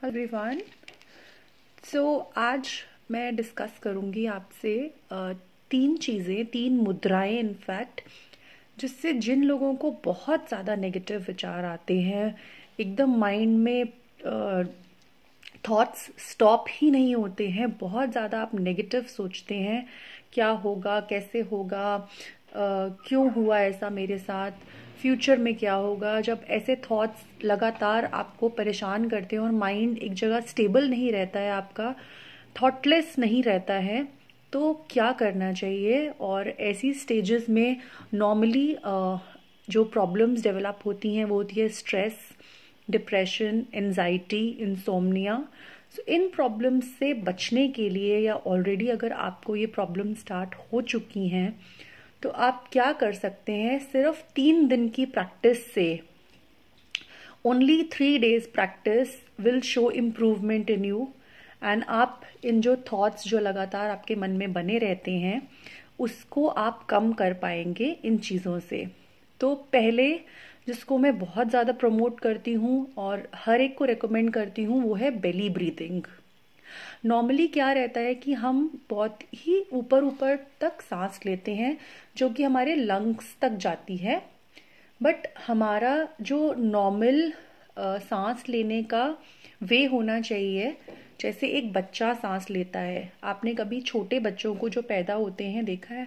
Everyone so आज मैं discuss करूँगी आपसे तीन चीज़ें, तीन मुद्राएँ इनफैक्ट जिससे जिन लोगों को बहुत ज़्यादा नेगेटिव विचार आते हैं, एकदम माइंड में थॉट्स स्टॉप ही नहीं होते हैं, बहुत ज़्यादा आप नेगेटिव सोचते हैं, क्या होगा, कैसे होगा क्यों हुआ ऐसा मेरे साथ? फ्यूचर में क्या होगा? जब ऐसे थॉट्स लगातार आपको परेशान करते हैं और माइंड एक जगह स्टेबल नहीं रहता है, आपका थॉटलेस नहीं रहता है तो क्या करना चाहिए? और ऐसी स्टेजेस में नॉर्मली जो प्रॉब्लम्स डेवलप होती हैं, वो होती है stress depression anxiety insomnia so इन प्रॉब्लम्स से बचने के लिए या ऑलरेडी अगर आपको ये प्रॉब्लम स्टार्ट हो चुकी हैं तो आप क्या कर सकते हैं, सिर्फ़ तीन दिन की प्रैक्टिस से only three days practice will show improvement in you and आप इन जो थॉट्स जो लगातार आपके मन में बने रहते हैं, उसको आप कम कर पाएँगे इन चीज़ों से। तो पहले जिसको मैं बहुत ज़्यादा प्रमोट करती हूँ और हर एक को रिकमेंड करती हूँ, वो है बेली ब्रीथिंग नॉर्मली क्या रहता है कि हम बहुत ही ऊपर ऊपर तक सांस लेते हैं, जो कि हमारे लंग्स तक जाती है। बट हमारा जो नॉर्मल सांस लेने का वे होना चाहिए, जैसे एक बच्चा सांस लेता है। आपने कभी छोटे बच्चों को जो पैदा होते हैं देखा है?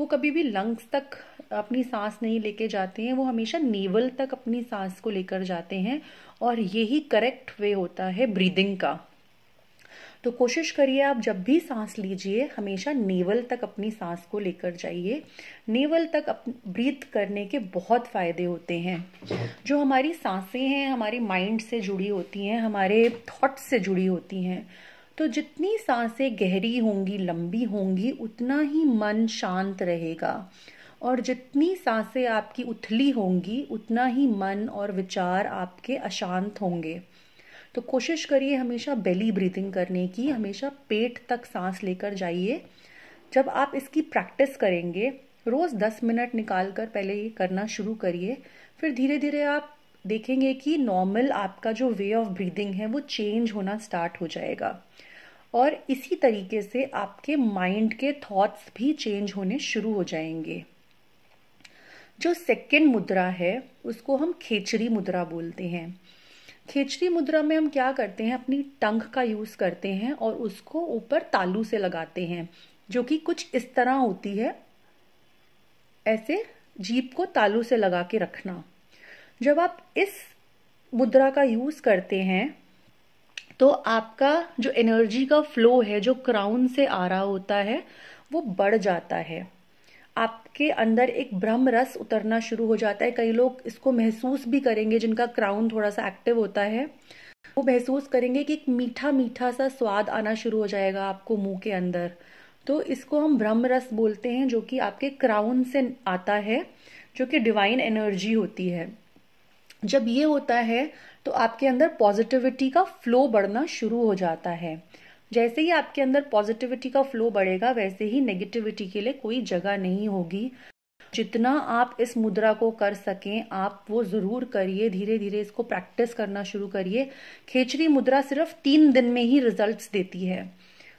वो कभी भी लंग्स तक अपनी सांस नहीं लेके जाते हैं, वो हमेशा नेवल तक अपनी सांस को लेकर जाते हैं, और यही करेक्ट वे होता है ब्रीदिंग का। तो कोशिश करिए आप जब भी सांस लीजिए, हमेशा नेवल तक अपनी सांस को लेकर जाइए। नेवल तक ब्रीथ करने के बहुत फ़ायदे होते हैं। जो हमारी साँसें हैं, हमारी माइंड से जुड़ी होती हैं, हमारे थॉट्स से जुड़ी होती हैं तो जितनी साँसें गहरी होंगी, लंबी होंगी, उतना ही मन शांत रहेगा। और जितनी साँसें आपकी उथली होंगी, उतना ही मन और विचार आपके अशांत होंगे। तो कोशिश करिए हमेशा बेली ब्रीथिंग करने की, हमेशा पेट तक सांस लेकर जाइए। जब आप इसकी प्रैक्टिस करेंगे, रोज़ 10 मिनट निकाल कर पहले ये करना शुरू करिए। फिर धीरे धीरे आप देखेंगे कि नॉर्मल आपका जो वे ऑफ़ ब्रीदिंग है, वो चेंज होना स्टार्ट हो जाएगा। और इसी तरीके से आपके माइंड के थॉट्स भी चेंज होने शुरू हो जाएँगे। जो सेकेंड मुद्रा है, उसको हम खेचरी मुद्रा बोलते हैं। खेचरी मुद्रा में हम क्या करते हैं, अपनी टंग का यूज़ करते हैं और उसको ऊपर तालू से लगाते हैं, जो कि कुछ इस तरह होती है, ऐसे जीप को तालू से लगा के रखना। जब आप इस मुद्रा का यूज़ करते हैं तो आपका जो एनर्जी का फ्लो है, जो क्राउन से आ रहा होता है, वो बढ़ जाता है। आपके अंदर एक ब्रह्म रस उतरना शुरू हो जाता है। कई लोग इसको महसूस भी करेंगे, जिनका क्राउन थोड़ा सा एक्टिव होता है। वो महसूस करेंगे कि एक मीठा मीठा सा स्वाद आना शुरू हो जाएगा आपको मुँह के अंदर। तो इसको हम ब्रह्म रस बोलते हैं, जो कि आपके क्राउन से आता है, जो कि डिवाइन एनर्जी होती है। जब ये होता है तो आपके अंदर पॉजिटिविटी का फ्लो बढ़ना शुरू हो जाता है। जैसे ही आपके अंदर पॉजिटिविटी का फ्लो बढ़ेगा, वैसे ही नेगेटिविटी के लिए कोई जगह नहीं होगी। जितना आप इस मुद्रा को कर सकें, आप वो ज़रूर करिए धीरे धीरे इसको प्रैक्टिस करना शुरू करिए। खेचरी मुद्रा सिर्फ़ तीन दिन में ही रिजल्ट्स देती है।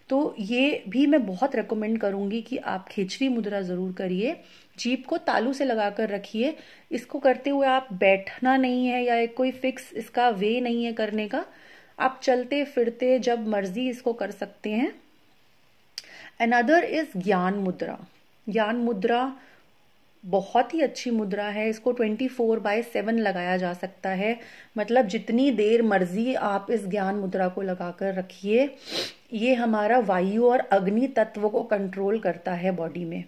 तो ये भी मैं बहुत रिकमेंड करूँगी कि आप खेचरी मुद्रा ज़रूर करिए। जीप को तालू से लगाकर रखिए। इसको करते हुए आप बैठना नहीं है या कोई फिक्स इसका वे नहीं है करने का। आप चलते फिरते जब मर्ज़ी इसको कर सकते हैं। अनदर इज़ ज्ञान मुद्रा। ज्ञान मुद्रा बहुत ही अच्छी मुद्रा है। इसको 24 फोर बाय सेवन लगाया जा सकता है। मतलब जितनी देर मर्ज़ी आप इस ज्ञान मुद्रा को लगाकर रखिए, ये हमारा वायु और अग्नि तत्व को कंट्रोल करता है बॉडी में।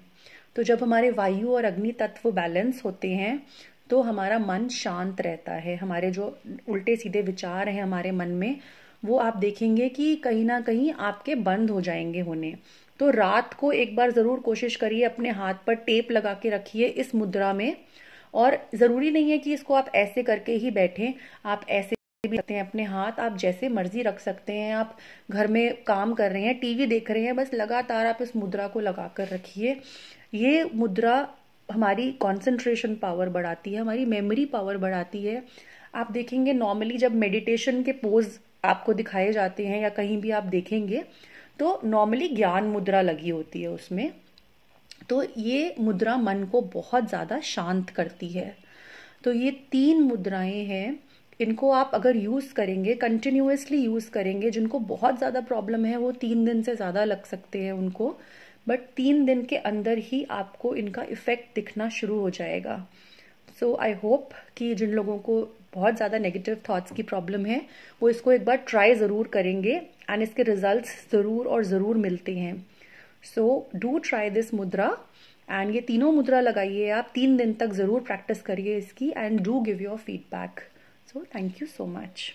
तो जब हमारे वायु और अग्नि तत्व बैलेंस होते हैं तो हमारा मन शांत रहता है। हमारे जो उल्टे सीधे विचार हैं हमारे मन में, वो आप देखेंगे कि कहीं ना कहीं आपके बंद हो जाएँगे होने। तो रात को एक बार ज़रूर कोशिश करिए अपने हाथ पर टेप लगा के रखिए इस मुद्रा में। और ज़रूरी नहीं है कि इसको आप ऐसे करके ही बैठें। आप ऐसे भी रखते हैं अपने हाथ। आप जैसे मर्ज़ी रख सकते हैं। आप घर में काम कर रहे हैं, टीवी देख रहे हैं, बस लगातार आप इस मुद्रा को लगा कर रखिए। ये मुद्रा हमारी कंसंट्रेशन पावर बढ़ाती है, हमारी मेमोरी पावर बढ़ाती है। आप देखेंगे नॉर्मली जब मेडिटेशन के पोज आपको दिखाए जाते हैं या कहीं भी आप देखेंगे तो नॉर्मली ज्ञान मुद्रा लगी होती है उसमें। तो ये मुद्रा मन को बहुत ज़्यादा शांत करती है। तो ये तीन मुद्राएँ हैं। इनको आप अगर यूज़ करेंगे कंटिन्यूसली यूज़ करेंगे, जिनको बहुत ज़्यादा प्रॉब्लम है, वो तीन दिन से ज़्यादा लग सकते हैं उनको। बट तीन दिन के अंदर ही आपको इनका इफ़ेक्ट दिखना शुरू हो जाएगा। सो आई होप कि जिन लोगों को बहुत ज़्यादा नेगेटिव थॉट्स की प्रॉब्लम है, वो इसको एक बार ट्राई ज़रूर करेंगे एंड इसके रिजल्ट्स ज़रूर और ज़रूर मिलते हैं। So do try this mudra and ये तीनों मुद्रा लगाइए आप। तीन दिन तक ज़रूर प्रैक्टिस करिए इसकी and do give your feedback so thank you so much